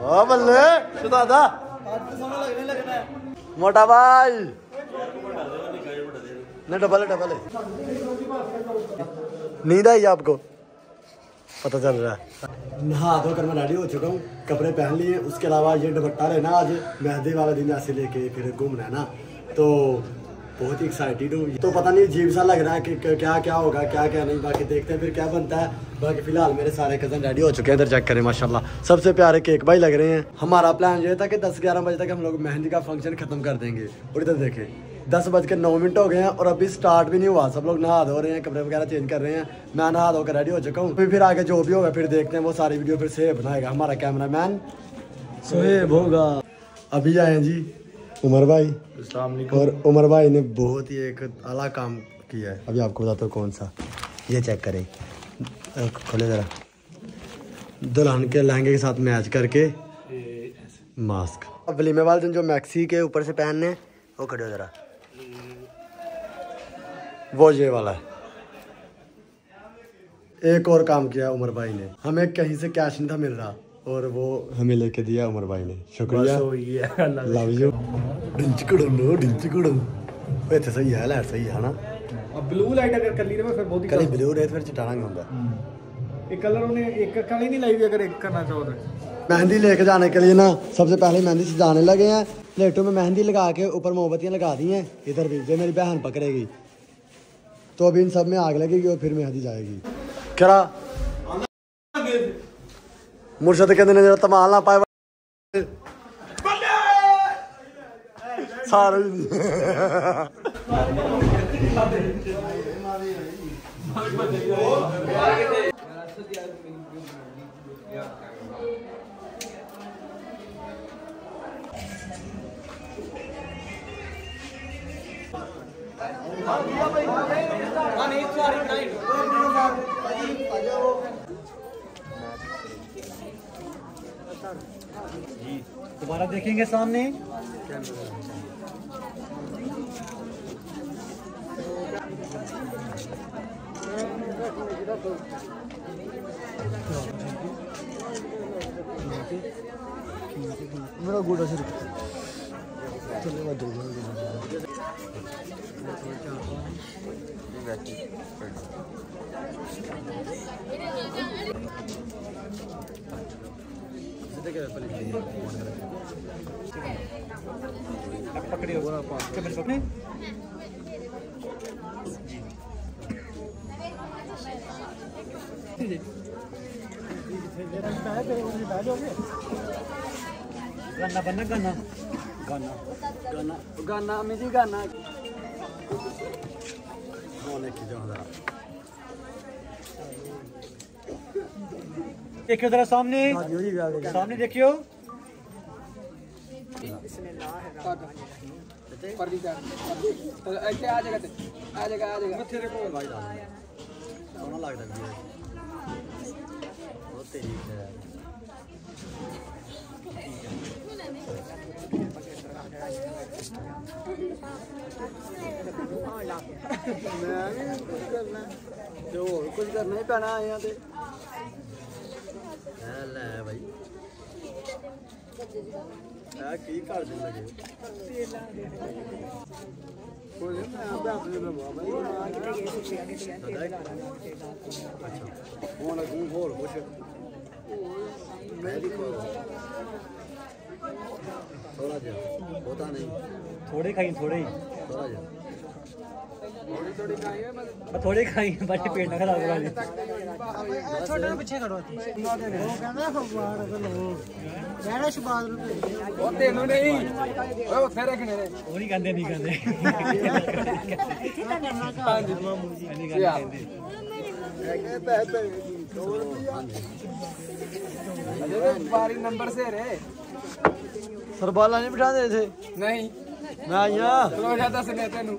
हाँ, बल्ले। मोटा बाल। नहीं, डबल डबल नींद आई आपको? पता चल रहा है। तो नहा धोकर मैं रेडी हो चुका हूँ, कपड़े पहन लिए, उसके अलावा ये दुपट्टा लेना आज, मेहंदी वाला दिन ऐसे लेके फिर घूमना है ना। तो बहुत ही एक्साइटेड हूँ। तो पता नहीं अजीब सा लग रहा है कि क्या क्या होगा क्या क्या नहीं बाकी देखते हैं फिर क्या बनता है। बाकी फ़िलहाल मेरे सारे कज़न रेडी हो चुके हैं इधर चेक करें माशाल्लाह। सबसे प्यारे केक भाई लग रहे हैं। हमारा प्लान ये था कि दस ग्यारह बजे तक हम लोग मेहंदी का फ़ंक्शन खत्म कर देंगे। और इधर देखें दस बज के नौ मिनट हो गए हैं और अभी स्टार्ट भी नहीं हुआ। सब लोग नहा धो रहे हैं कपड़े वगैरह चेंज कर रहे हैं। मैं नहा धोकर रेडी हो चुका हूँ। फिर फिर आगे जो भी होगा फिर देखते हैं वो सारी वीडियो फिर से बनाएगा हमारा कैमरा मैन सोहेब होगा। अभी आए जी। उमर भाई। और उमर भाई ने बहुत ही एक अला काम किया है। अभी आपको बताता हूँ कौन सा। ये चेक करें। खोले ज़रा। दुल्हन के लहंगे के साथ मैच करके मास्क अब वलीमे वाले दिन जो मैक्सी के ऊपर से पहनने हैं, वो खड़े हो ज़रा। वो ये वाला है। एक और काम किया उमर भाई ने। हमें कहीं से कैश नहीं था मिल रहा। और वो हमें लेके दिया उमर भाई ने शुक्रिया लव यू डिंच कुड़ो डिंच कुड़ो ਇੱਥੇ ਸਹੀ ਹੈ ਲੈਟ ਸਹੀ ਹੈ ਨਾ ਬਲੂ ਲਾਈਟ ਅਗਰ ਕੱਲੀ ਰਵੇ ਫਿਰ ਬਹੁਤ ਹੀ ਕਲੀ ਬਲੂ ਰੇਤ ਫਿਰ ਚਟਾਣਾ ਨਹੀਂ ਹੁੰਦਾ एक कलर उन्हें एक कली नहीं लाई हुई अगर एक करना चाहो तो मेहंदी लेके जाने के लिए ना सबसे पहले मेहंदी सजाने लगे हैं प्लेटों में मेहंदी लगा के ऊपर मोमबत्तियां लगा दी हैं इधर भी जो मेरी बहन पकड़ेगी तो अभी इन सब में आग लगेगी और फिर मेहंदी जाएगी करा मुर्शद कहते ने तमाल ना पाए सारे ही दोबारा देखेंगे सामने। मेरा गुड़ा से चले मैं हो कैमरे गाना बनना गाना गाना गाना गाना मेरी गाना कौन है की जाऊँ देखियो। ਇੱਥੇ ਆ ਜਗਾ ਤੇ ਆ ਜਗਾ ਆ ਜਗਾ ਮੱਥੇ ਦੇ ਕੋਲ ਭਾਈ ਦਾ ਸੋਹਣਾ ਲੱਗਦਾ ਵੀਰ ਬਹੁਤ ਤੇਰੀ ਹੈ ਮੈਂ ਵੀ ਕੁਝ ਕਰਨਾ ਤੇ ਹੋਰ ਕੁਝ ਕਰਨਾ ਹੀ ਪੈਣਾ ਆਇਆ ਤੇ ਲੈ ਲੈ ਭਾਈ ਆ ਕੀ ਕਰ ਦੇ ਲਗੇ ਕੋਈ ਨਾ ਆਪੇ ਆਪਣੇ ਬਾਬਾ ਜੀ ਆ ਕੇ ਇਹ ਪੁੱਛਿਆ ਕਿ ਤੇਲ ਲਾ ਅੱਛਾ ਹੁਣ ਅਗੂ ਹੋਰ ਕੁਛ ਮੈਂ ਦੇਖੋ ਥੋੜਾ ਜਿਹਾ ਬਹੁਤਾ ਨਹੀਂ। ਥੋੜੇ ਖਾਈ ਥੋੜੇ ਥੋੜਾ ਜਿਹਾ। ਥੋੜੀ ਥੋੜੀ ਖਾਈ ਹੈ ਮੈਂ ਪੇਟ ਨਾ ਖਰਾਬ ਕਰਾ ਲਈ। ਛੋਟੇ ਨੂੰ ਪਿੱਛੇ ਖੜੋ ਉਹ ਕਹਿੰਦਾ ਫਗਵਾਰ ਲੋ ਜਿਹੜਾ ਸ਼ਬਾਦ ਨੂੰ ਭੇਜਦੇ ਉਹ ਤੈਨੂੰ ਨਹੀਂ ਓਏ ਉੱਥੇ ਰੱਖਣੇ ਨੇ ਉਹ ਨਹੀਂ ਕਹਿੰਦੇ ਨਹੀਂ ਕਹਿੰਦੇ। ਸਰਬਾਲਾ ਨਹੀਂ ਬਿਠਾਉਂਦੇ ਇਥੇ? ਨਹੀਂ। ਨਾ ਯਾ ਰੋਜ਼ਾ ਦੱਸਨੇ ਤੈਨੂੰ।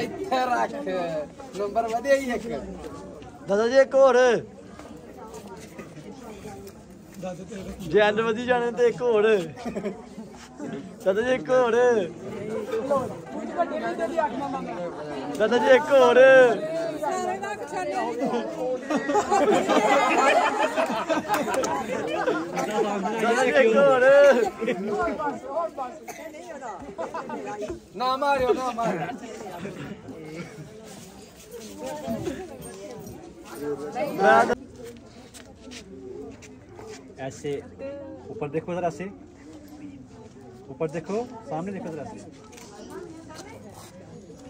ਇੱਥੇ ਰੱਖ। ਨੰਬਰ ਵਧਿਆ ਹੀ ਇੱਕ। ਦਾਦਾ ਜੀ, ਇੱਕ ਹੋਰ। ਜੇ ਅੰਡ ਵਧੀ ਜਾਣੇ ਤੇ ਇੱਕ ਹੋਰ। ਦਾਦਾ ਜੀ, ਇੱਕ ਹੋਰ। ਦਾਦਾ ਜੀ, ਇੱਕ ਹੋਰ। ना मारियो ना मारियो ऐसे, ऊपर देखो जरा से। ऊपर देखो, सामने देखो जरा से। से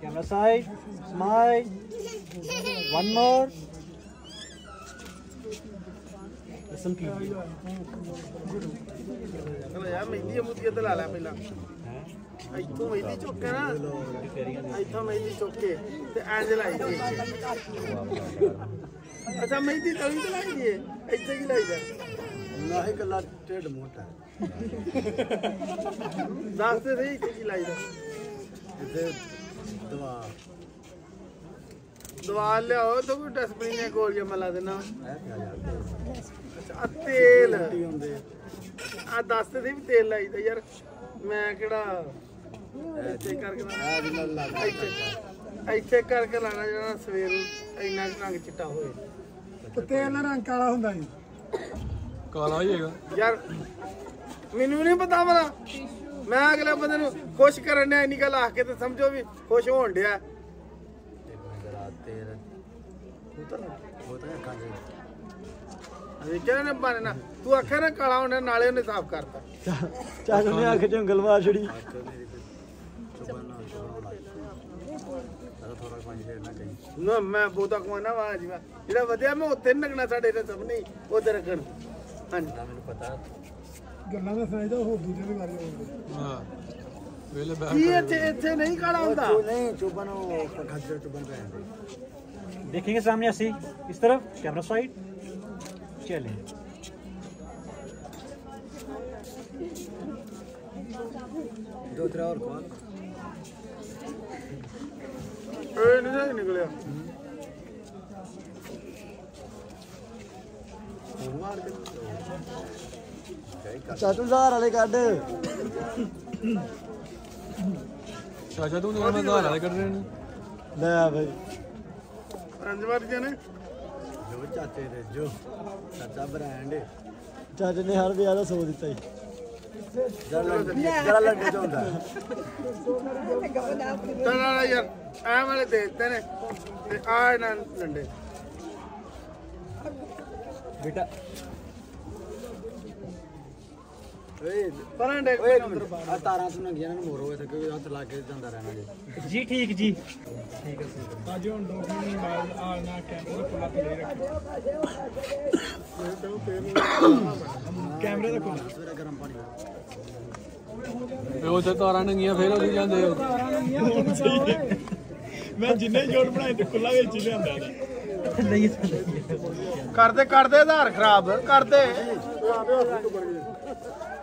Camera side. Smile. One more. Listen please. चलो यार मेहंदी हम उसके तो लाला पहला आई तो मेहंदी चौक के ना आई तो मेहंदी चौक के तो आज लाई थी अच्छा मेहंदी तभी तो लाई थी ऐसे की लाई था नाहे का लाट टेढ़ मोटा है दास्ते सही की लाई था ਦਵਾ। ਦਵਾ ਲਿਆਓ ਤਾਂ ਡਸਟਬਿਨ ਨੇ ਕੋਲ ਜੇ ਮਲਾ ਦੇਣਾ ਅੱਛਾ ਤੇਲ। ਆ ਦੱਸ ਤੇ ਵੀ ਤੇਲ ਲਾਈਦਾ ਯਾਰ। ਮੈਂ ਕਿਹੜਾ ਇੱਥੇ ਕਰਕੇ ਲੱਗ ਇੱਥੇ ਕਰਕੇ ਲਾਣਾ ਜਿਹੜਾ ਸਵੇਰ ਇੰਨਾ ਰੰਗ ਚਿੱਟਾ ਹੋਏ। ਤੇਲ ਨਾਲ ਰੰਗ ਕਾਲਾ ਹੁੰਦਾ ਜੀ ਕਾਲਾ ਹੀ ਹੈਗਾ। ਯਾਰ ਮੈਨੂੰ ਨਹੀਂ ਪਤਾ ਮਲਾ ਮੈਂ ਅਗਲੇ ਬੰਦੇ ਨੂੰ ਖੁਸ਼ ਕਰਨ ਨੇ ਇੰਨੀ ਗੱਲ ਆਖ ਕੇ ਤੇ ਸਮਝੋ ਵੀ ਖੁਸ਼ ਹੋਣ ਡਿਆ। ਕਾਂਜੇ ਵੇਖਿਆ ਨਾ ਤੂੰ ਆਖਿਆ ਨਾ ਕਾਲਾ ਹੋਣਾ ਨਾਲੇ ਉਹਨੇ ਸਾਫ਼ ਕਰਤਾ। ਚੱਲ ਉਹਨੇ ਕੇ ਜੰਗਲ ਮਾਰ ਛੜੀ ਨਾ ਨਾ ਮੈਂ ਬਹੁਤਾ ਕਮਾਣਾ ਵਾ ਜੀ ਜਿਹੜਾ ਵਧਿਆ ਮੈਂ ਉੱਥੇ ਨੀ ਲੱਗਣਾ ਸਾਡੇ ਤੇ ਸਭ ਨਹੀਂ ਉੱਧਰ ਰੱਖਣ ਹਾਂਜੀ। ਮੈਨੂੰ ਪਤਾ ਗੱਲਾਂ ਦਾ ਫਾਇਦਾ ਹੋ ਦੂਜੇ ਵੀ ਕਰ ਲਓ ਹਾਂ ਵੇਲੇ ਕੀ ਇੱਥੇ ਇੱਥੇ ਨਹੀਂ ਕਾਲਾ ਹੁੰਦਾ ਚੋ ਨਹੀਂ ਚੁਬਨ ਉਹ ਖੱਜਰ ਚੁਬਨ ਪੈ ਜਾਂਦੇ देखेंगे सामने ऐसे इस तरफ कैमरा साइड चलें ਦੋ ਤਰਾ ਹੋਰ ਕੋਲ ਇਹ ਨਹੀਂ ਨਾ ਨਿਕਲਿਆ ਮਾਰ ਕੇ ਚਾਚੂ ਜ਼ਾਰ ਵਾਲੇ ਕੱਢ। ਚਾਚਾ ਤੂੰ ਮੈਂ ਘਰ ਵਾਲੇ ਕੱਢ ਰਹੇ ਨੇ। ਲੈ ਆ ਬਈ। ਪੰਜ ਵਾਰ ਜੇ ਨੇ ਜੋ ਚਾਚੇ ਦੇ ਜੋ। ਚਾਚਾ ਬ੍ਰਾਂਡ ਚਾਚੇ ਨੇ ਹਰ ਵਿਆਹ ਦਾ ਸੋ ਦਿੱਤਾ ਹੀ ਜਰਾ ਲੰਡੇ ਜਰਾ ਲੰਡੇ ਚ ਹੁੰਦਾ ਤਾਂ ਯਾਰ ਐ ਵਾਲੇ ਦੇ ਦਿੱਤੇ ਨੇ। ਤੇ ਆ ਇਹਨਾਂ ਲੰਡੇ। बेटा ਓਏ ਪਰਾਂ ਡੇਕ ਓਏ ਤਾਰਾਂ ਤੋਂ ਨੰਗੀਆਂ ਮੋਰੋ ਇੱਥੇ ਕੋਈ ਹੱਥ ਲਾ ਕੇ ਜਾਂਦਾ ਰਹਿਣਾ ਜੀ ਜੀ ਠੀਕ ਜੀ ਠੀਕ ਹੈ ਅੱਜ ਹੁਣ ਕਰਦੇ ਕਰਦੇ ਆਧਾਰ ਖਰਾਬ ਕਰਦੇ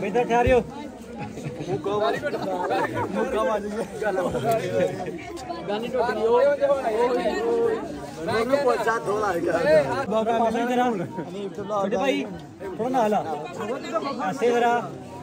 ਬੈਠਾ ਠਾਰਿਓ ਮੁੱਕਾ ਵਾਲੀ ਮੁੱਕਾ ਗੱਲ ਗਾਨੀ ਟੋਟਣੀ ਉਹ ਮੈਨੂੰ ਪੁੱਛਾ ਥੋੜਾ ਹੈਗਾ ਬਾਬਾ ਪਾਸੇ ਤੇਰਾ ਅਨੀਬ ਤੇ ਬਲਾ ਭਾਈ ਥੋੜਾ ਆ ਆਸੇ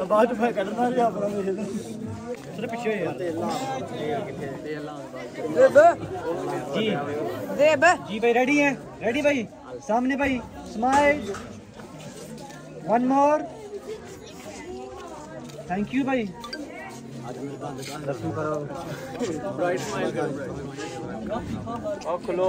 ਬਾਅਦ ਚ ਫੇਰ ਕੱਢਣਾ ਲਿਆ ਆਪਣਾ ਮੇਰੇ थोड़ा पीछे हो यार ਦੇਬ जी ਦੇਬ जी भाई रेडी है रेडी भाई सामने भाई smile one more thank you भाई ਉਹ ਖਲੋ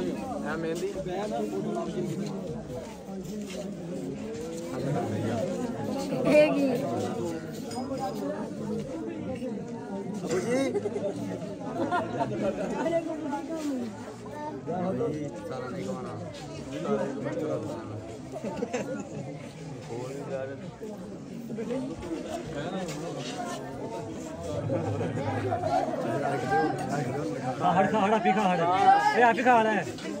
क्या मेहंदी? हड़का हड़ा पीखा हड़ा ये आप ही खा रहा है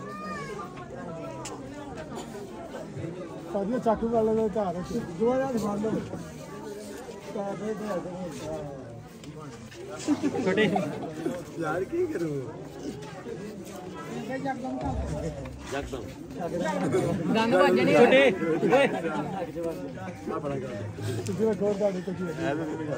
ਸਾਡੀਆਂ ਚਾਕੂ ਵਾਲੇ ਦਾ ਧਾਰ ਰੱਖ ਦੇ ਹੱਥ ਛੋਟੇ ਯਾਰ ਕੀ ਕਰੂ? ਜਗਦਮ ਗੰਗ ਵੱਜਣੀ ਛੋਟੇ ਓਏ। ਆ ਬੜਾ ਗੱਲ ਤੁਸੀਂ ਦਾ ਨਹੀਂ ਕੁਝ ਐਵੇਂ ਨਹੀਂ ਖਾ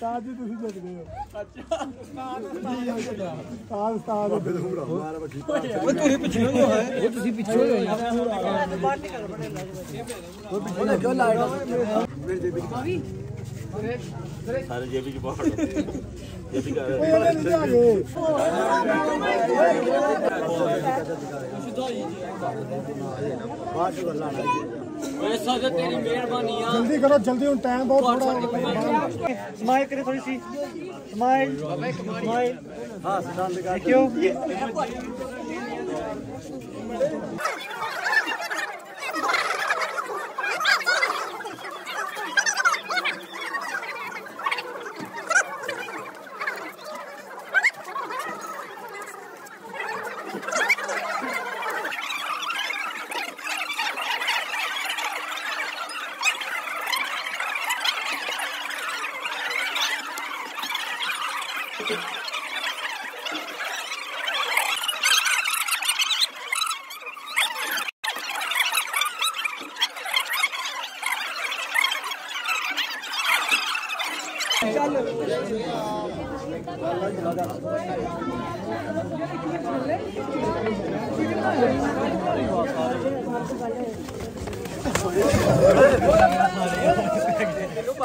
ਕਹਤਾ ਜੀ ਚੱਲ ਖਾ ਵੀ ਲੈ ਓ ਬੇਟਾ ਓਏ ਬਣ ਜਾਓ ਯਾਰ ਯਾਰ ਖਵਾ ਹੋ ਜਾ ਰੋ ਹਾਂ ਨਾ ਇਹ ਤਾਂ ਕਹਿੰਦੇ ਪਏ ਖਾ ਲੈ ਤਾਜ ਜੀ ਤੁਸੀਂ ਦੇਖਦੇ ਹੋ ਅੱਛਾ ਤਾਜ ਤਾਜ ਮਾਰਾ ਬੱਠੀ ਉਹ ਤੁਸੀਂ ਪਿੱਛੇ ਹੋ ਹੈ ਉਹ ਤੁਸੀਂ ਪਿੱਛੇ ਹੋ ਸਾਰੇ ਜੇਬੀ ਚ ਪਾ ਲਓ ਜੇਬੀ ਕਰ ਉਹਨੇ ਨਹੀਂ ਆ ਗਏ ਬਾਅਦ ਚ जल्दी करो जल्दी उन टाइम बहुत थोड़ा स्माइल करें थोड़ी सी। Smile smile. हाँ थैंक यू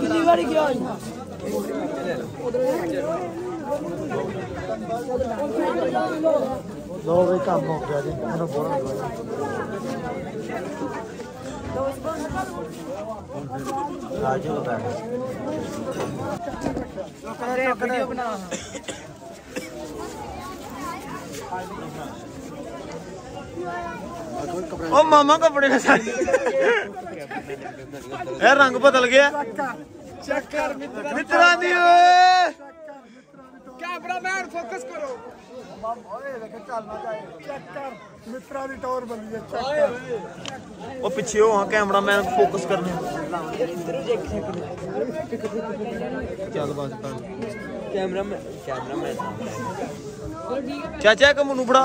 डिलीवरी क्या काम हो गया जी मैंने बोला राजू बता अरे वीडियो बना ओ मामा कपड़े में साड़ी। है रंग बदल गया। मित्रा दी कैमरामैन हो हाँ, कैमरा मैन फोकस करने। चाचा एक मनु फड़ा